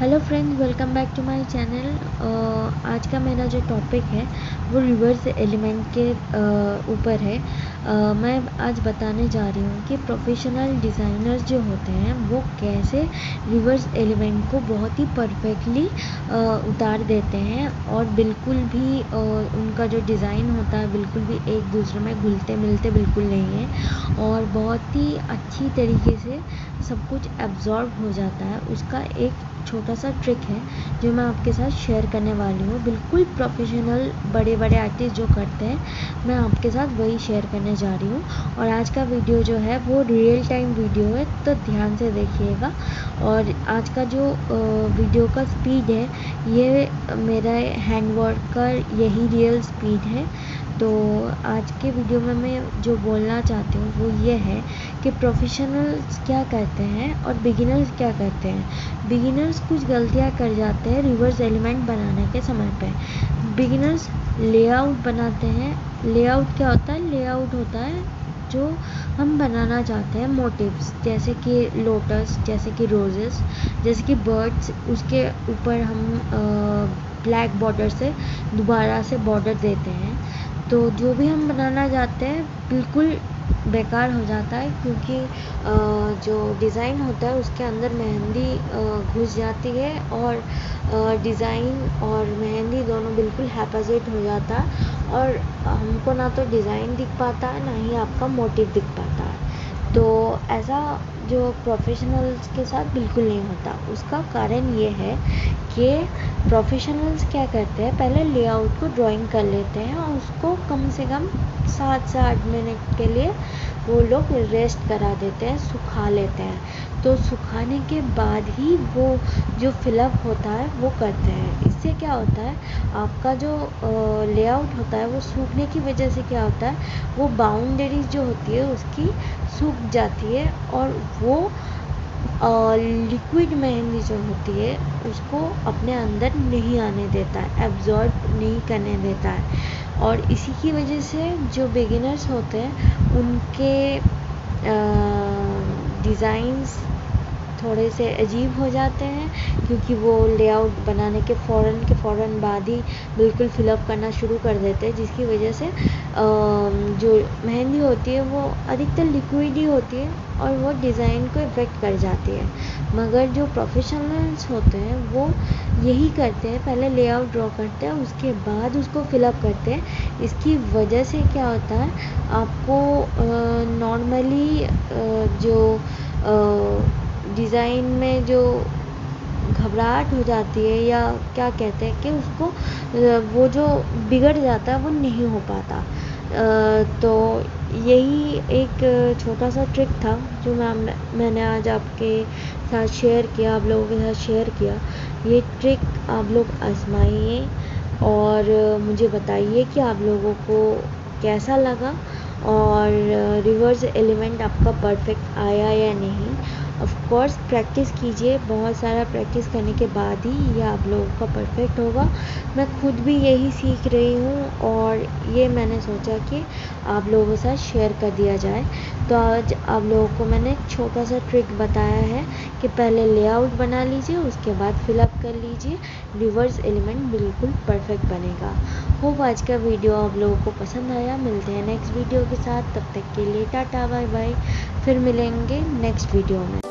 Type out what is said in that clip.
Hello friends welcome back to my channel आज का मेरा जो टॉपिक है वो रिवर्स एलिमेंट के ऊपर है। uh, मैं आज बताने जा रही हूँ कि प्रोफेशनल डिज़ाइनर्स जो होते हैं, वो कैसे रिवर्स एलिमेंट को बहुत ही परफेक्टली उतार देते हैं और बिल्कुल भी उनका जो डिज़ाइन होता है, बिल्कुल भी एक दूसरे में घुलते मिलते बिल्कुल नहीं है और बहुत ही अच्छी तरीके से सब कुछ एब्जॉर्ब हो जाता है। उसका एक छोटा सा ट्रिक है, जो मैं आपके साथ शेयर करने वाली हूँ। बिल्कुल प्रोफेशनल बड़े बड़े आर्टिस्ट जो करते हैं, मैं आपके साथ वही शेयर करने जा रही हूँ। और आज का वीडियो जो है, वो रियल टाइम वीडियो है तो ध्यान से देखिएगा। और आज का जो वीडियो का स्पीड है, ये मेरा हैंड वर्क का यही रियल स्पीड है। तो आज के वीडियो में मैं जो बोलना चाहती हूँ, वो ये है कि प्रोफेशनल्स क्या करते हैं और बिगिनर्स क्या करते हैं। बिगिनर्स कुछ गलतियाँ कर जाते हैं रिवर्स एलिमेंट बनाने के समय पे। बिगिनर्स लेआउट बनाते हैं। लेआउट क्या होता है? लेआउट होता है जो हम बनाना चाहते हैं मोटिव्स, जैसे कि लोटस, जैसे कि रोजेस, जैसे कि बर्ड्स, उसके ऊपर हम ब्लैक बॉर्डर से दोबारा से बॉर्डर देते हैं। तो जो भी हम बनाना चाहते हैं, बिल्कुल बेकार हो जाता है क्योंकि जो डिज़ाइन होता है उसके अंदर मेहंदी घुस जाती है और डिज़ाइन और मेहंदी दोनों बिल्कुल हैपोजिट हो जाता है और हमको ना तो डिज़ाइन दिख पाता है ना ही आपका मोटिव दिख पाता। है तो ऐसा जो प्रोफेशनल्स के साथ बिल्कुल नहीं होता। उसका कारण ये है कि प्रोफेशनल्स क्या करते हैं, पहले लेआउट को ड्राइंग कर लेते हैं और उसको कम से कम सात से आठ मिनट के लिए वो लोग रेस्ट करा देते हैं, सुखा लेते हैं। तो सुखाने के बाद ही वो जो फिलअप होता है, वो करते हैं। इससे क्या होता है, आपका जो लेआउट होता है, वो सूखने की वजह से क्या होता है, वो बाउंड्रीज जो होती है, उसकी सूख जाती है और वो लिक्विड मेहंदी जो होती है, उसको अपने अंदर नहीं आने देता है एब्जॉर्ब नहीं करने देता है। और इसी की वजह से जो बिगिनर्स होते हैं, उनके डिज़ाइंस थोड़े से अजीब हो जाते हैं, क्योंकि वो लेआउट बनाने के फ़ौर के फ़ौर बाद ही बिल्कुल फिलअप करना शुरू कर देते हैं, जिसकी वजह से जो मेहंदी होती है वो अधिकतर लिक्विड ही होती है और वो डिज़ाइन को इफ़ेक्ट कर जाती है। मगर जो प्रोफेशनल्स होते हैं, वो यही करते हैं, पहले लेआउट ड्रॉ करते हैं, उसके बाद उसको फिलअप करते हैं। इसकी वजह से क्या होता है, आपको नॉर्मली जो डिज़ाइन में जो घबराहट हो जाती है या क्या कहते हैं कि उसको वो जो बिगड़ जाता है, वो नहीं हो पाता। तो यही एक छोटा सा ट्रिक था जो मैं मैंने आज आपके साथ शेयर किया, आप लोगों के साथ शेयर किया। ये ट्रिक आप लोग आजमाइए और मुझे बताइए कि आप लोगों को कैसा लगा और रिवर्स एलिमेंट आपका परफेक्ट आया या नहीं। ऑफ़ कोर्स प्रैक्टिस कीजिए। बहुत सारा प्रैक्टिस करने के बाद ही ये आप लोगों का परफेक्ट होगा। मैं खुद भी यही सीख रही हूँ और ये मैंने सोचा कि आप लोगों के साथ शेयर कर दिया जाए। तो आज आप लोगों को मैंने एक छोटा सा ट्रिक बताया है कि पहले लेआउट बना लीजिए, उसके बाद फिलअप कर लीजिए। रिवर्स एलिमेंट बिल्कुल परफेक्ट बनेगा। होप आज का वीडियो आप लोगों को पसंद आया। मिलते हैं नेक्स्ट वीडियो के साथ। तब तक के लिए टाटा बाय बाय फिर मिलेंगे नेक्स्ट वीडियो में।